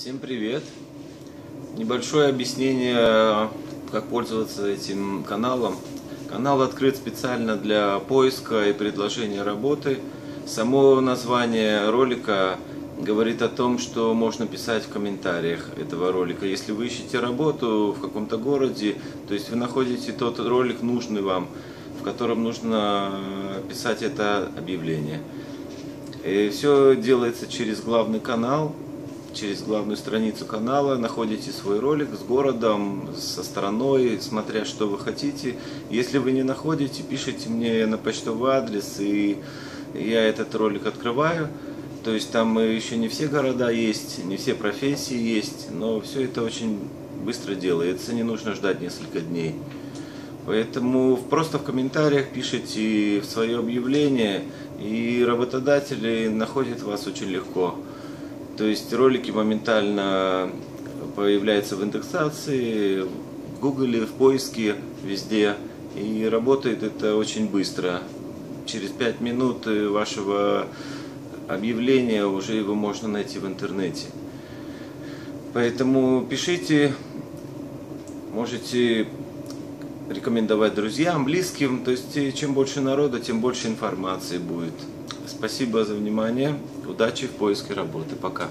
Всем привет! Небольшое объяснение, как пользоваться этим каналом. Канал открыт специально для поиска и предложения работы. Само название ролика говорит о том, что можно писать в комментариях этого ролика. Если вы ищете работу в каком-то городе, то есть вы находите тот ролик нужный вам, в котором нужно писать это объявление. И все делается через главный канал, через главную страницу канала, находите свой ролик с городом, со страной, смотря что вы хотите. Если вы не находите, пишите мне на почтовый адрес, и я этот ролик открываю. То есть там еще не все города есть, не все профессии есть, но все это очень быстро делается, не нужно ждать несколько дней. Поэтому просто в комментариях пишите свое объявление, и работодатели находят вас очень легко. То есть ролики моментально появляются в индексации, в Гугле, в поиске, везде. И работает это очень быстро. Через 5 минут вашего объявления уже его можно найти в интернете. Поэтому пишите, можете рекомендовать друзьям, близким. То есть чем больше народа, тем больше информации будет. Спасибо за внимание. Удачи в поиске работы. Пока.